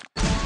you